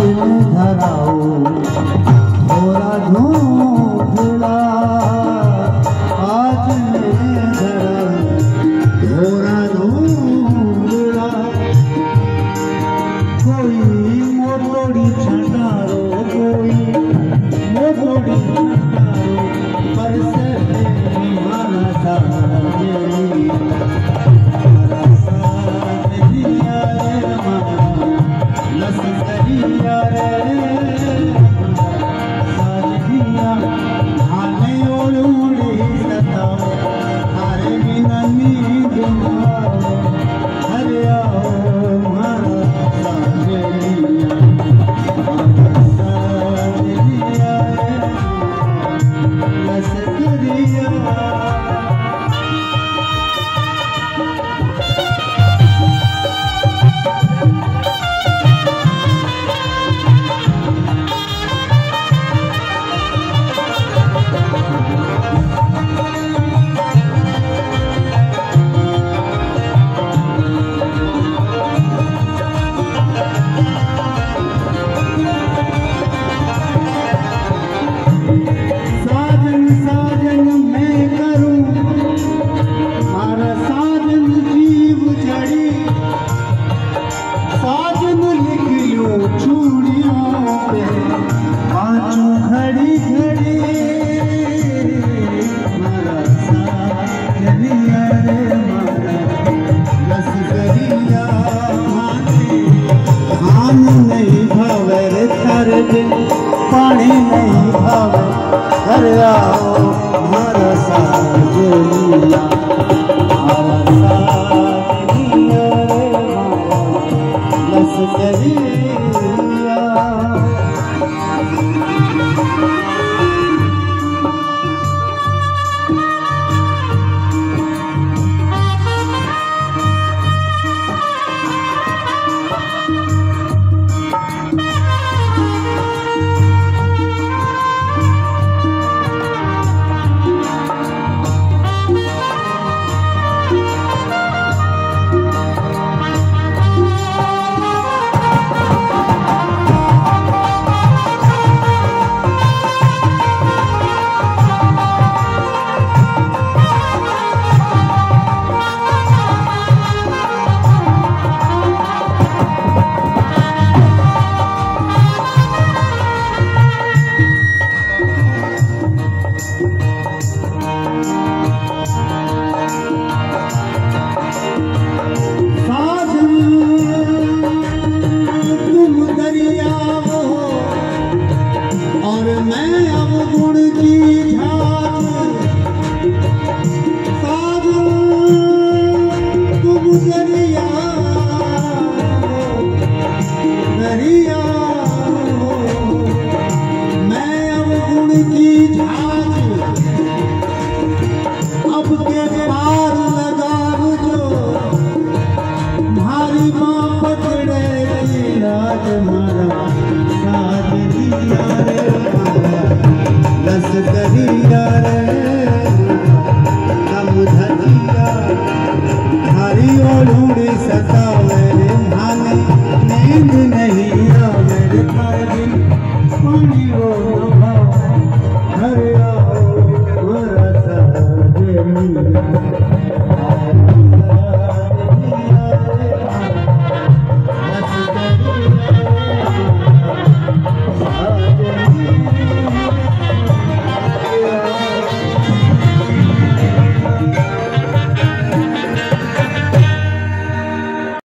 धराओ।